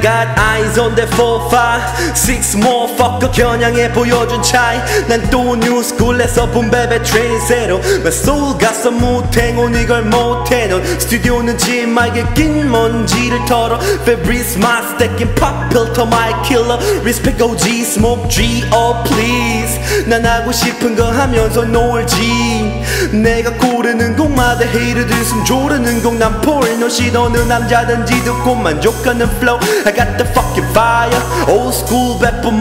got eyes on the 4, 5, 6 more. Fucker 겨냥해 보여준 차이. 난또 뉴스쿨에서 본 베베 트레이세로 My soul 가서 무탱온 이걸 못해 넌 스튜디오는 집 말게 낀 먼지를 털어. Fabrice 마스 떼낀 팝 필터 마이 킬러 Respect OG smoke G oh please. 난 하고 싶은 거 하면서 놀지. 내가 고르는 곡마다 헤이르들 숨 조르는 곡난 포르노 시도는 남자든지 듣고 만족하는 flow I got the fucking fire old school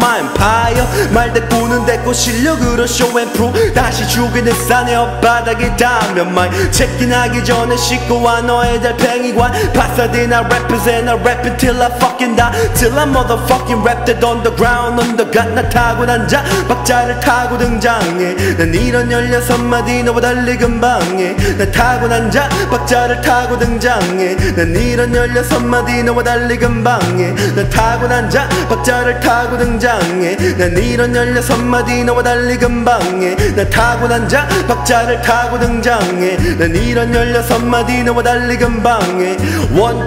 my empire 말 대꾸는 대꾸 실력으로 show and prove 다시 죽이는 산에 엇바닥에 닿으면 말 체킹하기 전에 씻고 와 너의 달팽이관 파사디나 represent I rap until I fucking die till I motherfucking rap that underground undergot 나 타고난 자 박자를 타고 등장해 난 이런 16마디 너와 달리 금방해 난 타고난 자 박자를 타고 등장해 난 이런 16마디 너와 달리 금방 해난 타고난 자 박자를 타고 등장해. 난 이런 16마디 너와 달리 금방해. 난 타고난 자 박자를 타고 등장해. 난 이런 16마디 너와 달리 금방해.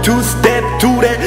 Two step 둘에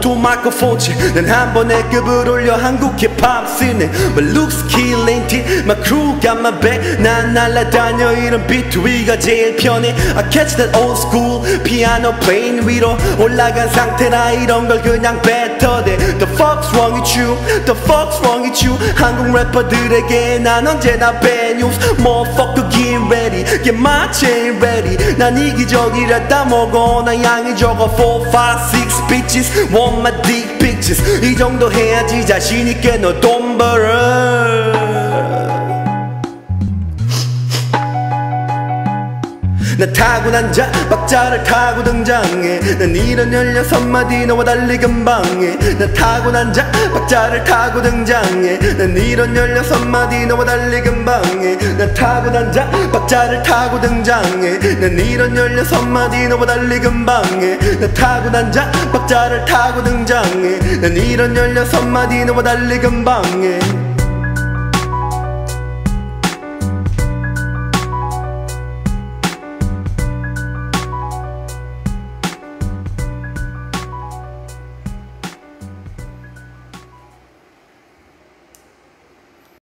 two 마이크폰 낸한 번에 급을 올려 한국 힙합 씬에. My looks killing it My crew got my back. 난 날라다녀. 이런 비트 위가 제일 편해. I catch that old school 피아노 플레인 위로 올라간 상태라 이런 걸 그냥 뱉어대 The fuck's wrong with you The fuck's wrong with you 한국 래퍼들에게 난 언제나 bad news Motherfucker get ready Get my chain ready 난 이기적이라 먹어 나 양이 적어 4, 5, 6 bitches Want my dick pictures 이 정도 해야지 자신있게 너 돈 벌어 나 타고난 자 박자를 타고 등장해. 난 이런 16마디 너와 달리 금방해. 나 타고난 자 박자를 타고 등장해. 난 이런 16마디 너와 달리 금방해. 나 타고난 자 박자를 타고 등장해. 난 이런 16마디 너와 달리 금방해. 나 타고난 자 박자를 타고 등장해. 난 이런 16마디 너와 달리 금방해